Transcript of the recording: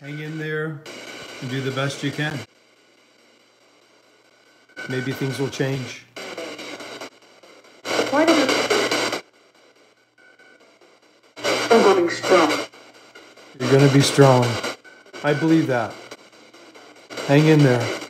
Hang in there and do the best you can. Maybe things will change. Why did it... I'm going strong. You're going to be strong. I believe that. Hang in there.